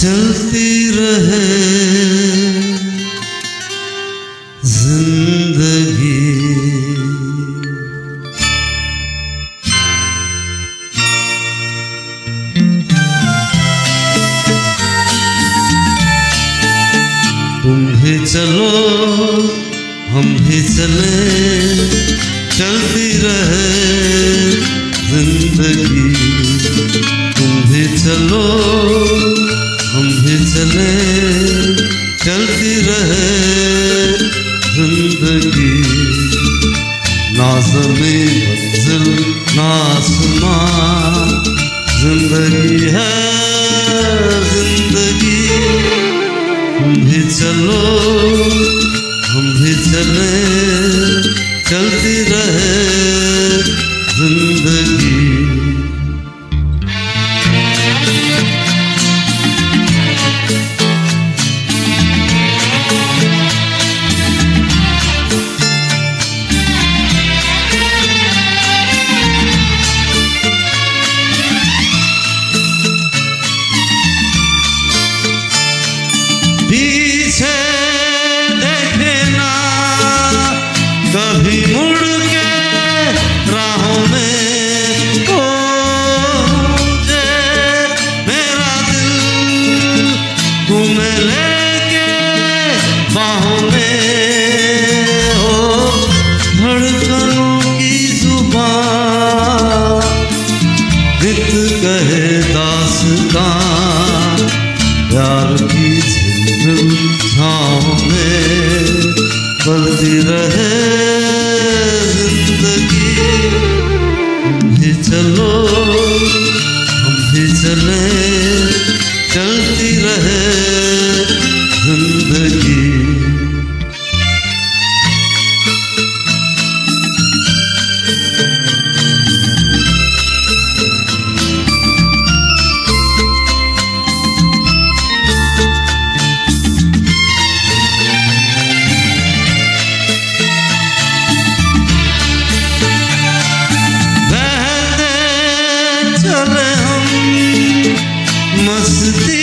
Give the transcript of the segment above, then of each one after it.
चलती रहे तुम भी चलो, हम भी चले, चलती रहे ज़िंदगी। तुम भी चलो, हम भी चले, चलती रहे ज़िंदगी। ना ज़मीन मंजिल ना आसमां ज़िंदगी है चलो हम भी चले चलती रहे ज़िंदगी। बाहों में हो धड़कनों की ज़ुबान नित कहे दास्तां प्यार की बलती रहे भी चलो, हम भी चले, चलती हम। मस्ती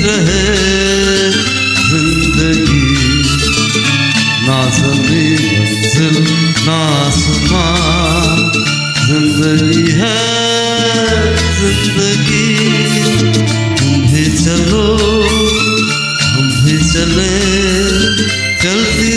रहे ज़िंदगी। ना जमी मंजिल ना सुमान ज़िंदगी है ज़िंदगी। तुम भी चलो, हम भी चले। चलती